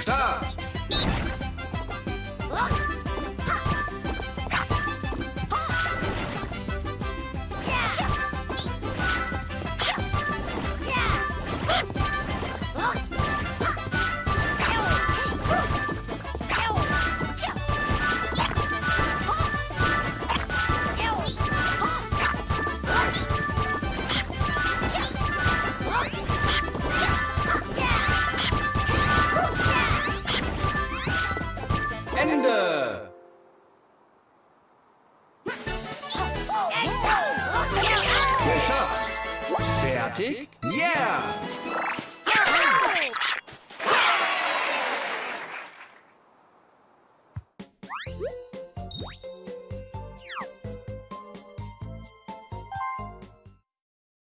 Start! Ende! Geschafft! Fertig? Yeah!